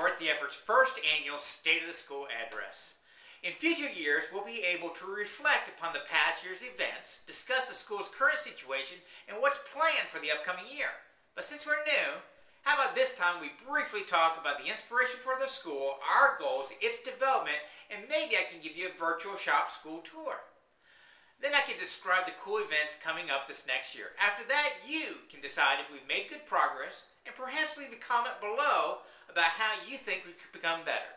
Worth the Effort's first annual State of the School address. In future years, we'll be able to reflect upon the past year's events, discuss the school's current situation, and what's planned for the upcoming year. But since we're new, how about this time we briefly talk about the inspiration for the school, our goals, its development, and maybe I can give you a virtual shop school tour. Then I can describe the cool events coming up this next year. After that, you can decide if we've made good progress and perhaps leave a comment below about how you think we could become better.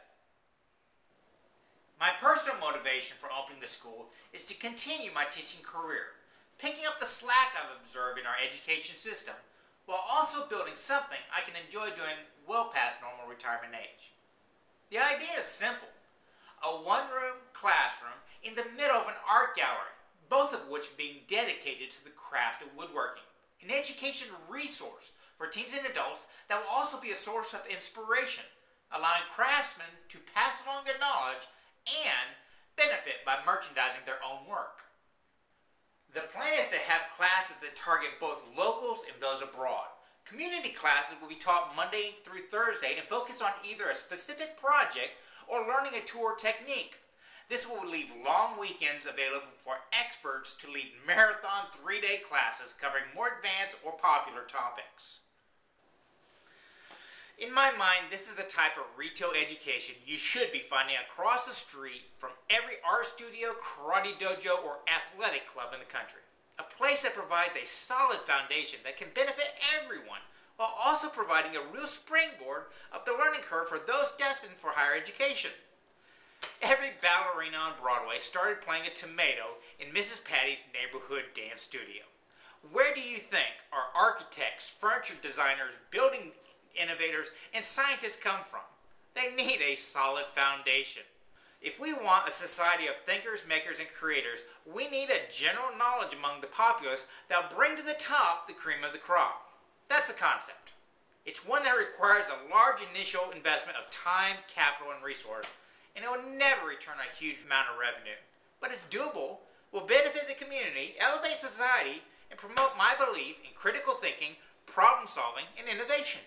My personal motivation for opening the school is to continue my teaching career, picking up the slack I've observed in our education system, while also building something I can enjoy doing well past normal retirement age. The idea is simple. A one-room classroom in the middle of an art gallery, both of which being dedicated to the craft of woodworking. An education resource for teens and adults that will also be a source of inspiration, allowing craftsmen to pass along their knowledge and benefit by merchandising their own work. The plan is to have classes that target both locals and those abroad. Community classes will be taught Monday through Thursday and focus on either a specific project or learning a tour technique. This will leave long weekends available for experts to lead marathon three day classes covering more advanced or popular topics. In my mind, this is the type of retail education you should be finding across the street from every art studio, karate dojo, or athletic club in the country. A place that provides a solid foundation that can benefit everyone while also providing a real springboard up the learning curve for those destined for higher education. Every ballerina on Broadway started playing a tomato in Mrs. Patty's neighborhood dance studio. Where do you think our architects, furniture designers, building innovators, and scientists come from. They need a solid foundation. If we want a society of thinkers, makers, and creators, we need a general knowledge among the populace that will bring to the top the cream of the crop. That's the concept. It's one that requires a large initial investment of time, capital, and resource, and it will never return a huge amount of revenue. But it's doable, will benefit the community, elevate society, and promote my belief in critical thinking, problem solving, and innovation.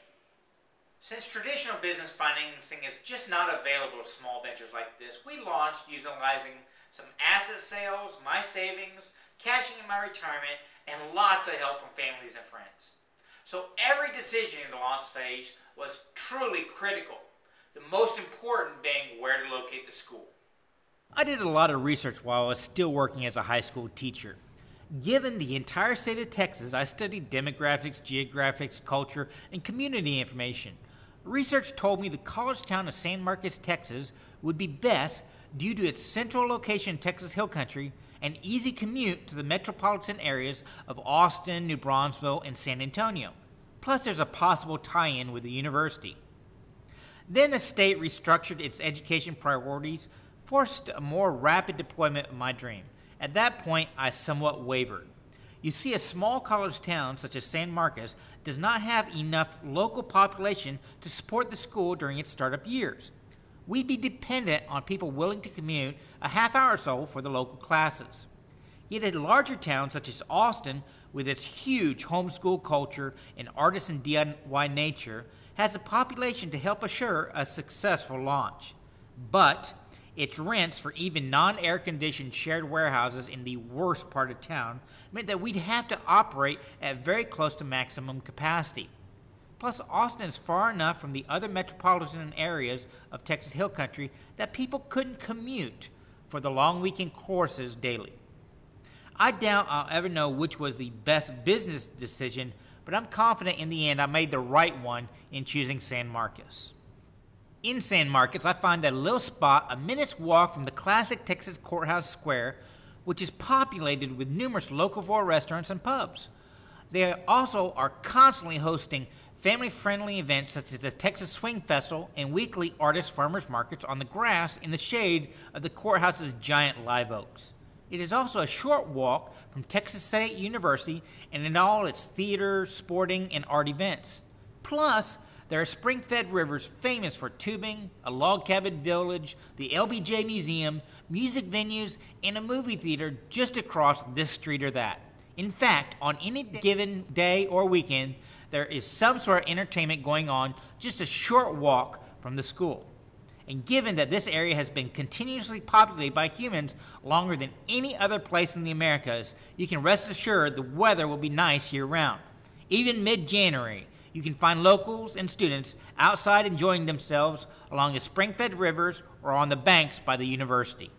Since traditional business financing is just not available to small ventures like this, we launched utilizing some asset sales, my savings, cashing in my retirement, and lots of help from families and friends. So every decision in the launch phase was truly critical, the most important being where to locate the school. I did a lot of research while I was still working as a high school teacher. Given the entire state of Texas, I studied demographics, geographics, culture, and community information. Research told me the college town of San Marcos, Texas would be best due to its central location in Texas Hill Country and easy commute to the metropolitan areas of Austin, New Braunfels, and San Antonio. Plus, there's a possible tie in with the university. Then the state restructured its education priorities, forced a more rapid deployment of my dream. At that point, I somewhat wavered. You see, a small college town such as San Marcos does not have enough local population to support the school during its startup years. We'd be dependent on people willing to commute a half hour or so for the local classes. Yet a larger town such as Austin, with its huge homeschool culture and artisan DIY nature, has a population to help assure a successful launch. But its rents for even non air conditioned shared warehouses in the worst part of town meant that we'd have to operate at very close to maximum capacity. Plus, Austin is far enough from the other metropolitan areas of Texas Hill Country that people couldn't commute for the long weekend courses daily. I doubt I'll ever know which was the best business decision, but I'm confident in the end I made the right one in choosing San Marcos. In San Marcos, I find a little spot a minute's walk from the classic Texas Courthouse Square, which is populated with numerous locavore restaurants and pubs. They also are constantly hosting family friendly events such as the Texas Swing Festival and weekly artist farmers markets on the grass in the shade of the courthouse's giant live oaks. It is also a short walk from Texas State University and in all its theater, sporting, and art events. Plus, there are spring fed rivers famous for tubing, a log cabin village, the LBJ Museum, music venues, and a movie theater just across this street or that. In fact, on any given day or weekend, there is some sort of entertainment going on just a short walk from the school. And given that this area has been continuously populated by humans longer than any other place in the Americas, you can rest assured the weather will be nice year round. Even mid January, you can find locals and students outside enjoying themselves along the spring fed rivers or on the banks by the university.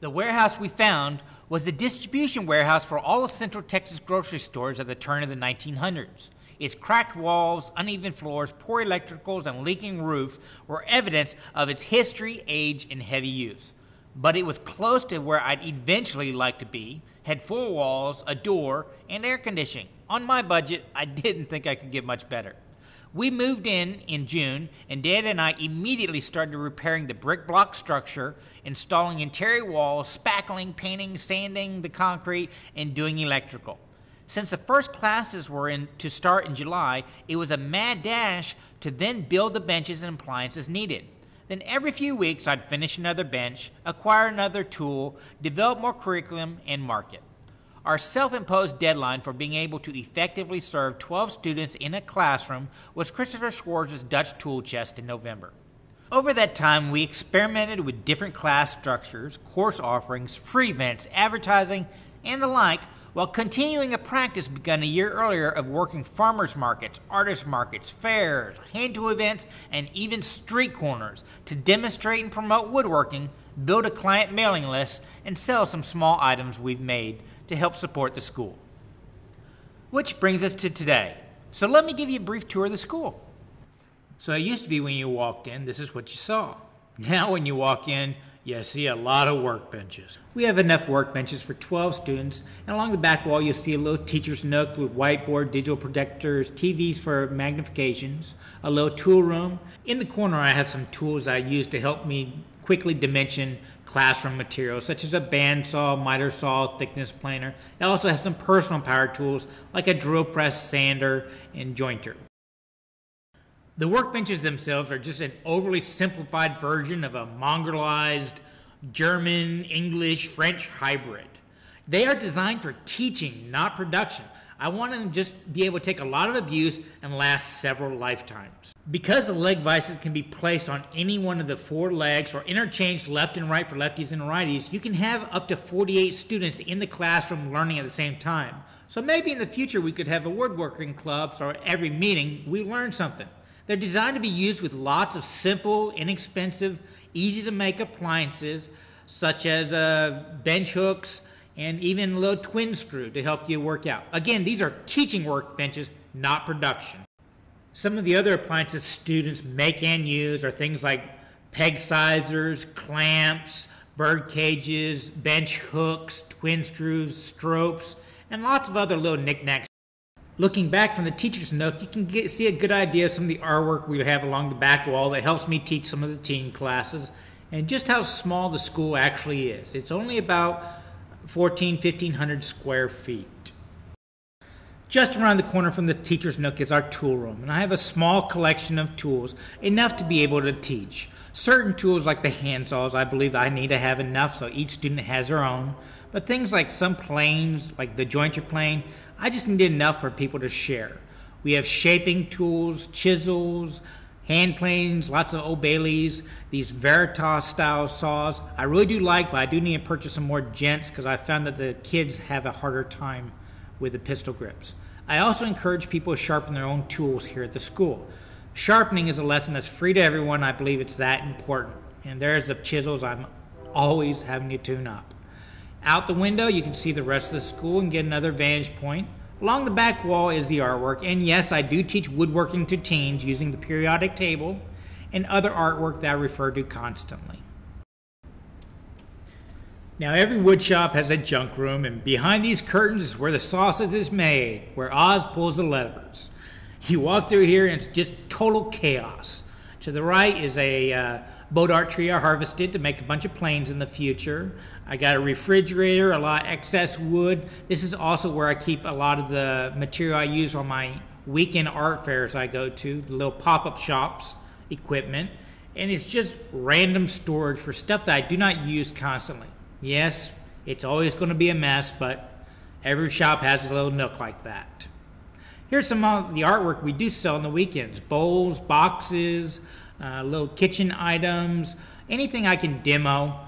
The warehouse we found was the distribution warehouse for all of Central Texas grocery stores at the turn of the 1900s. Its cracked walls, uneven floors, poor electricals, and leaking roof were evidence of its history, age, and heavy use. But it was close to where I'd eventually like to be, had four walls, a door, and air conditioning. On my budget, I didn't think I could get much better. We moved in in June, and Dad and I immediately started repairing the brick block structure, installing interior walls, spackling, painting, sanding the concrete, and doing electrical. Since the first classes were in to start in July, it was a mad dash to then build the benches and appliances needed. Then every few weeks, I'd finish another bench, acquire another tool, develop more curriculum, and market. Our self imposed deadline for being able to effectively serve 12 students in a classroom was Christopher Schwarz's Dutch tool chest in November. Over that time, we experimented with different class structures, course offerings, free events, advertising, and the like while continuing a practice begun a year earlier of working farmers markets, artist markets, fairs, hand tool events, and even street corners to demonstrate and promote woodworking, build a client mailing list, and sell some small items we've made to help support the school. Which brings us to today. So let me give you a brief tour of the school. So it used to be when you walked in, this is what you saw. Now, when you walk in, you see a lot of workbenches. We have enough workbenches for 12 students, and along the back wall you'll see a little teacher's nook with whiteboard, digital projectors, TVs for magnifications, a little tool room. In the corner I have some tools I use to help me quickly dimension classroom materials such as a bandsaw, miter saw, thickness planer. I also have some personal power tools like a drill press, sander, and jointer. The workbenches themselves are just an overly simplified version of a mongrelized German, English, French hybrid. They are designed for teaching, not production. I want them to just be able to take a lot of abuse and last several lifetimes. Because the leg vices can be placed on any one of the four legs or interchanged left and right for lefties and righties, you can have up to 48 students in the classroom learning at the same time. So maybe in the future we could have a woodworking club so every meeting we learn something. They're designed to be used with lots of simple, inexpensive, easy to make appliances such as uh, bench hooks and even a little twin screw to help you work out. Again, these are teaching workbenches, not production. Some of the other appliances students make and use are things like peg sizers, clamps, bird cages, bench hooks, twin screws, strops, and lots of other little knickknacks Looking back from the teacher's nook, you can get, see a good idea of some of the artwork we have along the back wall that helps me teach some of the teen classes and just how small the school actually is. It's only about 14, 1500 square feet. Just around the corner from the teacher's nook is our tool room, and I have a small collection of tools, enough to be able to teach. Certain tools, like the hand saws, I believe I need to have enough so each student has their own. But things like some planes, like the jointer plane, I just need enough for people to share. We have shaping tools, chisels, hand planes, lots of O'Bailey's, these Veritas style saws. I really do like, but I do need to purchase some more gents because I found that the kids have a harder time with the pistol grips. I also encourage people to sharpen their own tools here at the school. Sharpening is a lesson that's free to everyone. I believe it's that important. And there's the chisels I'm always having to tune up. Out the window, you can see the rest of the school and get another vantage point. Along the back wall is the artwork, and yes, I do teach woodworking to teens using the periodic table and other artwork that I refer to constantly. Now, every woodshop has a junk room, and behind these curtains is where the sausage is made, where Oz pulls the levers. You walk through here, and it's just total chaos. To the right is a uh, bois d'arc tree I harvested to make a bunch of planes in the future. I got a refrigerator, a lot of excess wood. This is also where I keep a lot of the material I use on my weekend art fairs I go to, the little pop up shops, equipment. And it's just random storage for stuff that I do not use constantly. Yes, it's always going to be a mess, but every shop has a little nook like that. Here's some of the artwork we do sell on the weekends bowls, boxes, uh, little kitchen items, anything I can demo.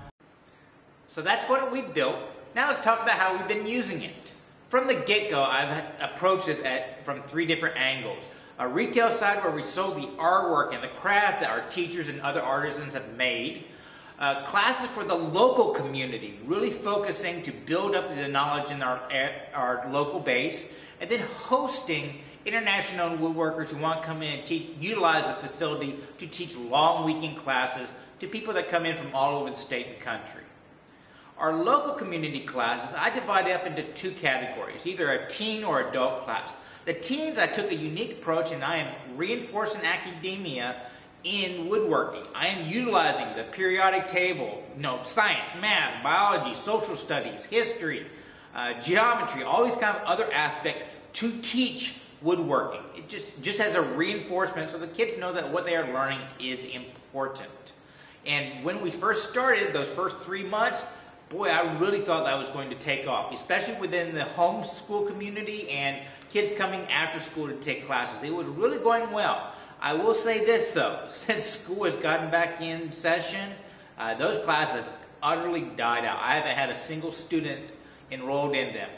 So that's what we've built. Now let's talk about how we've been using it. From the get-go, I've approached this at, from three different angles. A retail side where we sold the artwork and the craft that our teachers and other artisans have made. Uh, classes for the local community, really focusing to build up the knowledge in our, our local base, and then hosting international woodworkers who want to come in and teach, utilize the facility to teach long weekend classes to people that come in from all over the state and country. Our local community classes, I divide up into two categories, either a teen or adult class. The teens, I took a unique approach and I am reinforcing academia in woodworking. I am utilizing the periodic table, you know, science, math, biology, social studies, history, uh, geometry, all these kind of other aspects to teach woodworking. It just, just as a reinforcement so the kids know that what they are learning is important. And when we first started, those first three months, boy, I really thought that was going to take off, especially within the homeschool community and kids coming after school to take classes. It was really going well. I will say this though, since school has gotten back in session, uh, those classes have utterly died out. I haven't had a single student enrolled in them.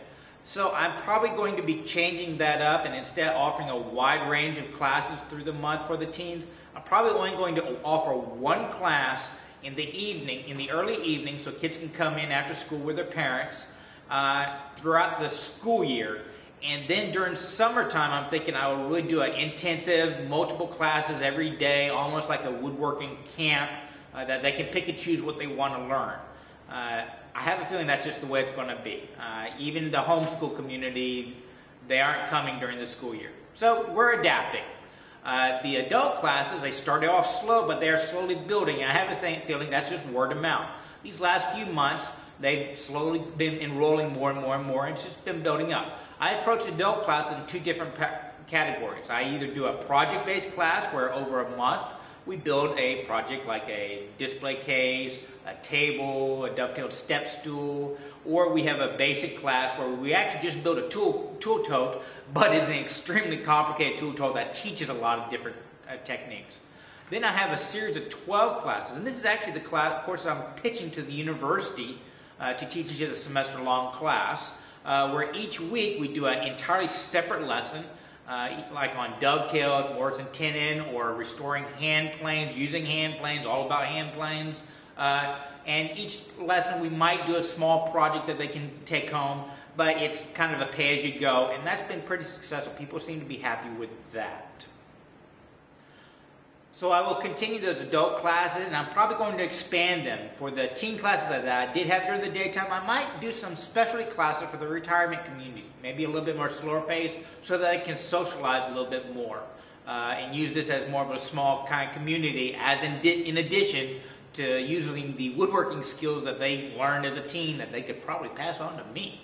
So I'm probably going to be changing that up and instead offering a wide range of classes through the month for the teens. I'm probably only going to offer one class in the evening, in the early evening, so kids can come in after school with their parents uh, throughout the school year. And then during summertime, I'm thinking I will really do an intensive, multiple classes every day, almost like a woodworking camp uh, that they can pick and choose what they want to learn. Uh, I have a feeling that's just the way it's going to be. Uh, even the homeschool community, they aren't coming during the school year. So we're adapting. Uh, the adult classes, they started off slow, but they're slowly building. I have a th- feeling that's just word of mouth. These last few months, they've slowly been enrolling more and more and more, and it's just been building up. I approach adult classes in two different pa- categories. I either do a project-based class where over a month we build a project like a display case, a table, a dovetailed step stool, or we have a basic class where we actually just build a tool, tool tote, but it's an extremely complicated tool tote that teaches a lot of different uh, techniques. Then I have a series of 12 classes, and this is actually the class, course I'm pitching to the university uh, to teach as a semester long class, uh, where each week we do an entirely separate lesson uh, like on dovetails, wards and tenon, or restoring hand planes, using hand planes, all about hand planes. Uh, and each lesson we might do a small project that they can take home, but it's kind of a pay as you go, and that's been pretty successful. People seem to be happy with that. So I will continue those adult classes, and I'm probably going to expand them. For the teen classes that I did have during the daytime, I might do some specialty classes for the retirement community, maybe a little bit more slower pace, so that I can socialize a little bit more uh, and use this as more of a small kind of community, as in, in addition to using the woodworking skills that they learned as a teen that they could probably pass on to me.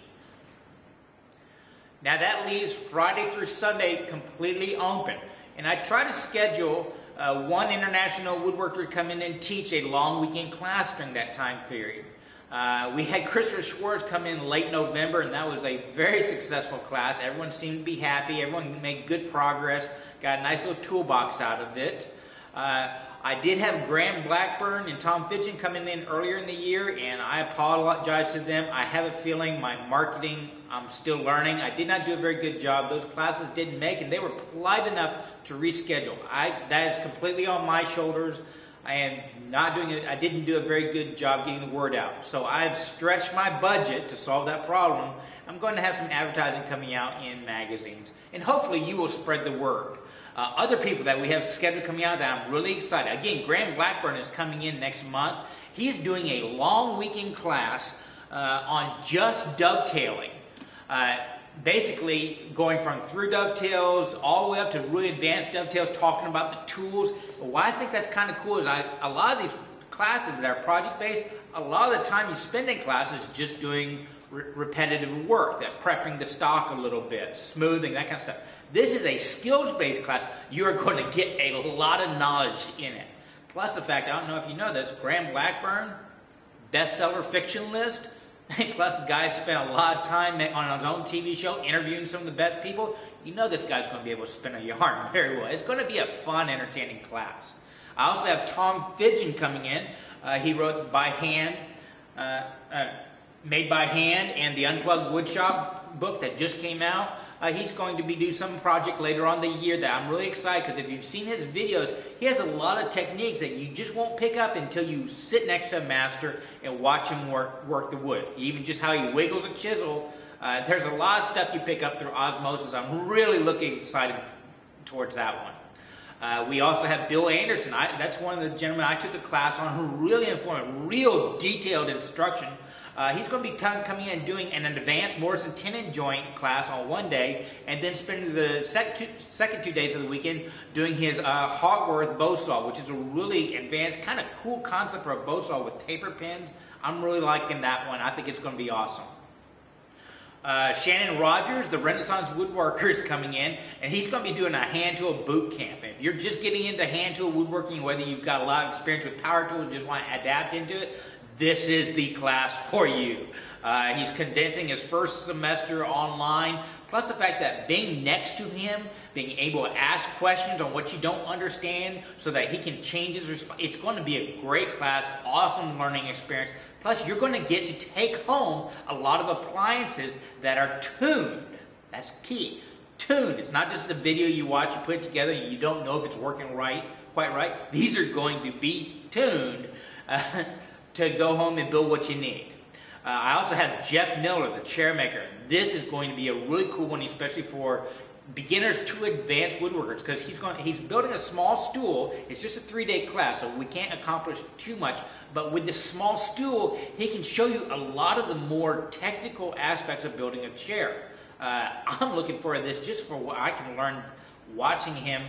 Now that leaves Friday through Sunday completely open, and I try to schedule uh, one international woodworker come in and teach a long weekend class during that time period. Uh, we had Christopher Schwarz come in late November, and that was a very successful class. Everyone seemed to be happy. Everyone made good progress. Got a nice little toolbox out of it. Uh, I did have Graham Blackburn and Tom Fidgen coming in earlier in the year, and I apologize to them. I have a feeling my marketing, I'm still learning. I did not do a very good job. Those classes didn't make, and they were polite enough to reschedule. I that is completely on my shoulders. I am not doing it. I didn't do a very good job getting the word out. So I've stretched my budget to solve that problem. I'm going to have some advertising coming out in magazines, and hopefully you will spread the word. Uh, other people that we have scheduled coming out that I'm really excited. Again, Graham Blackburn is coming in next month. He's doing a long weekend class uh, on just dovetailing. Uh, basically, going from through dovetails all the way up to really advanced dovetails, talking about the tools. Why I think that's kind of cool is I, a lot of these classes that are project based, a lot of the time you spend in classes just doing re- repetitive work, that prepping the stock a little bit, smoothing, that kind of stuff. This is a skills-based class. You are going to get a lot of knowledge in it. Plus the fact, I don't know if you know this, Graham Blackburn, bestseller fiction list. Plus, the guy spent a lot of time on his own TV show interviewing some of the best people. You know this guy's going to be able to spin a yarn very well. It's going to be a fun, entertaining class. I also have Tom Fidgen coming in. Uh, he wrote by hand, uh, uh, made by hand, and the Unplugged Woodshop book that just came out. Uh, he's going to be do some project later on the year that I'm really excited because if you've seen his videos, he has a lot of techniques that you just won't pick up until you sit next to a master and watch him work work the wood. Even just how he wiggles a chisel. Uh, there's a lot of stuff you pick up through osmosis. I'm really looking excited towards that one. Uh, we also have Bill Anderson. I, that's one of the gentlemen I took a class on who really informed, real detailed instruction uh, he's going to be coming in doing an advanced mortise and tenon joint class on one day, and then spending the sec- two, second two days of the weekend doing his uh, Hogarth bow saw, which is a really advanced, kind of cool concept for a bow saw with taper pins. I'm really liking that one. I think it's going to be awesome. Uh, Shannon Rogers, the Renaissance woodworker, is coming in, and he's going to be doing a hand tool boot camp. If you're just getting into hand tool woodworking, whether you've got a lot of experience with power tools, just want to adapt into it, this is the class for you. Uh, he's condensing his first semester online, plus the fact that being next to him, being able to ask questions on what you don't understand so that he can change his response. It's going to be a great class, awesome learning experience. Plus, you're going to get to take home a lot of appliances that are tuned. That's key. Tuned. It's not just the video you watch, you put it together, and you don't know if it's working right, quite right. These are going to be tuned. Uh, to go home and build what you need. Uh, I also have Jeff Miller, the chair maker. This is going to be a really cool one, especially for beginners to advanced woodworkers, because he's going he's building a small stool. It's just a three day class, so we can't accomplish too much. But with this small stool, he can show you a lot of the more technical aspects of building a chair. Uh, I'm looking for this just for what I can learn watching him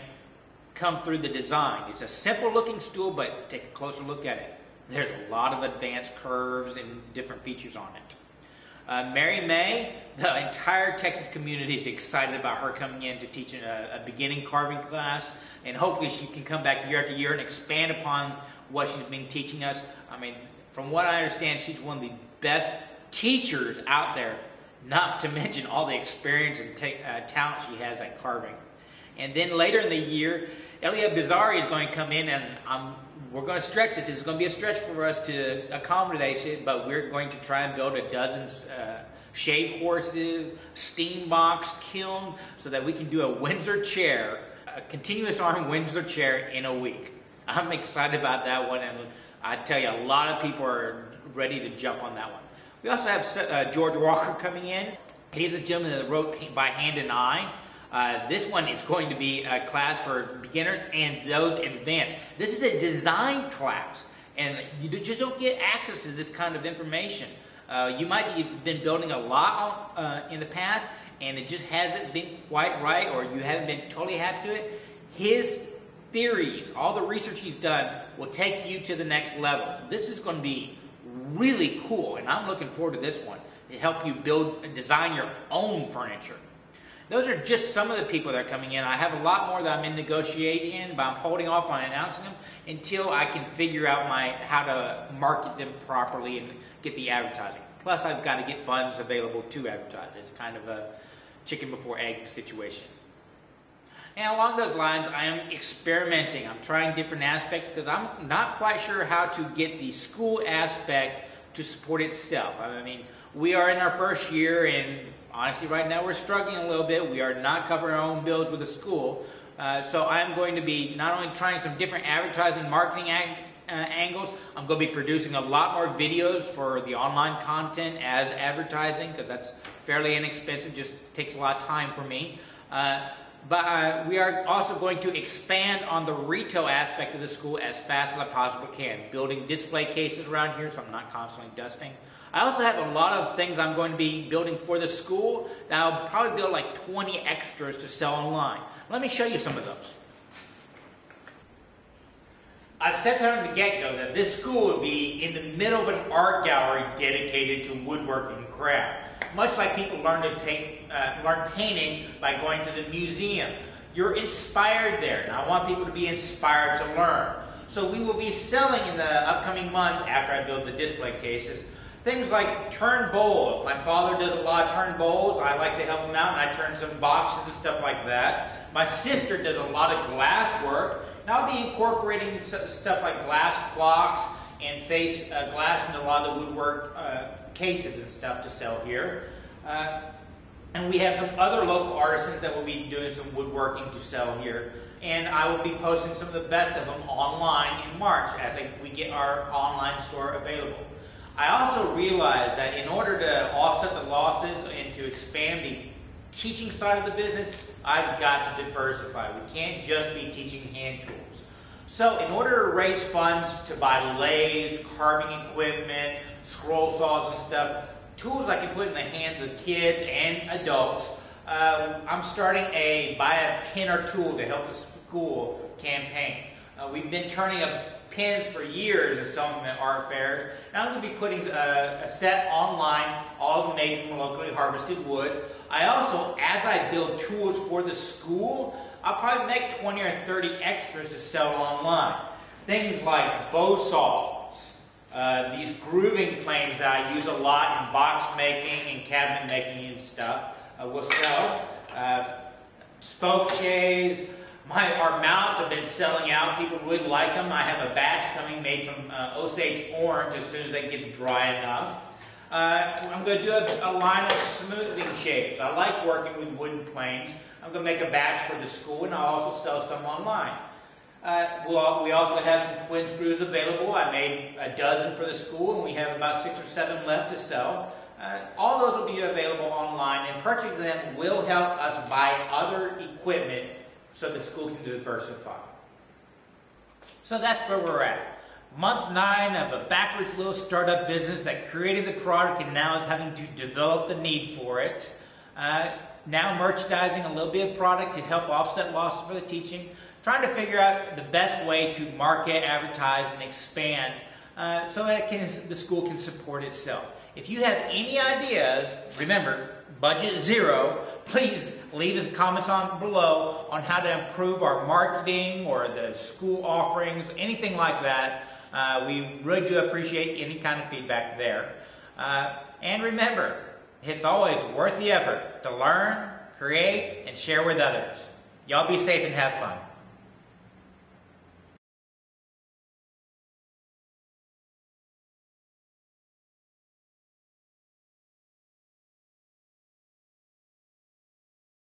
come through the design. It's a simple looking stool, but take a closer look at it. There's a lot of advanced curves and different features on it. Uh, Mary May, the entire Texas community is excited about her coming in to teach a, a, beginning carving class, and hopefully she can come back year after year and expand upon what she's been teaching us. I mean, from what I understand, she's one of the best teachers out there, not to mention all the experience and uh, talent she has at carving. And then later in the year, Elia Bizzarri is going to come in, and I'm we're going to stretch this. It's going to be a stretch for us to accommodate it, but we're going to try and build a dozen uh, shave horses, steam box, kiln, so that we can do a Windsor chair, a continuous arm Windsor chair in a week. I'm excited about that one, and I tell you, a lot of people are ready to jump on that one. We also have uh, George Walker coming in. He's a gentleman that wrote by hand and eye. Uh, this one is going to be a class for beginners and those advanced. This is a design class, and you just don't get access to this kind of information. Uh, you might have been building a lot uh, in the past, and it just hasn't been quite right, or you haven't been totally happy with it. His theories, all the research he's done, will take you to the next level. This is going to be really cool, and I'm looking forward to this one to help you build, design your own furniture. Those are just some of the people that are coming in. I have a lot more that I'm in negotiating, but I'm holding off on announcing them until I can figure out my how to market them properly and get the advertising. Plus, I've got to get funds available to advertise. It's kind of a chicken before egg situation. And along those lines, I am experimenting. I'm trying different aspects because I'm not quite sure how to get the school aspect to support itself. I mean, we are in our first year, and honestly, right now we're struggling a little bit. We are not covering our own bills with the school. Uh, so I'm going to be not only trying some different advertising marketing ag- uh, angles, I'm going to be producing a lot more videos for the online content as advertising because that's fairly inexpensive, just takes a lot of time for me. Uh, but uh, we are also going to expand on the retail aspect of the school as fast as I possibly can, building display cases around here so I'm not constantly dusting. I also have a lot of things I'm going to be building for the school that I'll probably build like 20 extras to sell online. Let me show you some of those. I've said from the get-go that this school would be in the middle of an art gallery dedicated to woodworking craft. Much like people learn to take, uh, learn painting by going to the museum. You're inspired there, and I want people to be inspired to learn. So we will be selling in the upcoming months after I build the display cases Things like turn bowls. My father does a lot of turn bowls. I like to help him out, and I turn some boxes and stuff like that. My sister does a lot of glass work, and I'll be incorporating stuff like glass clocks and face uh, glass into a lot of the woodwork uh, cases and stuff to sell here. Uh, and we have some other local artisans that will be doing some woodworking to sell here. And I will be posting some of the best of them online in March as we get our online store available. I also realized that in order to offset the losses and to expand the teaching side of the business, I've got to diversify. We can't just be teaching hand tools. So in order to raise funds to buy lathes, carving equipment, scroll saws and stuff, tools I can put in the hands of kids and adults, uh, I'm starting a buy a pin or tool to help the school campaign. Uh, we've been turning up pins for years at some of the art fairs. And I'm going to be putting a, a set online, all of them made from locally harvested woods. I also, as I build tools for the school, I'll probably make 20 or 30 extras to sell online. Things like bow saws, uh, these grooving planes that I use a lot in box making and cabinet making and stuff, uh, will sell. Uh, spokeshaves, my, our mounts have been selling out. People really like them. I have a batch coming made from uh, Osage orange as soon as it gets dry enough. Uh, I'm going to do a, a, line of smoothing shapes. I like working with wooden planes. I'm going to make a batch for the school, and I'll also sell some online. Uh, we'll, we also have some twin screws available. I made a dozen for the school, and we have about six or seven left to sell. Uh, all those will be available online, and purchasing them will help us buy other equipment so the school can diversify. So that's where we're at. Month nine of a backwards little startup business that created the product and now is having to develop the need for it. Uh, now merchandising a little bit of product to help offset losses for the teaching. Trying to figure out the best way to market, advertise, and expand uh, so that can, the school can support itself. If you have any ideas, remember, budget zero, please leave us comments on below on how to improve our marketing or the school offerings, anything like that. Uh, we really do appreciate any kind of feedback there. Uh, and remember, it's always worth the effort to learn, create, and share with others. Y'all be safe and have fun.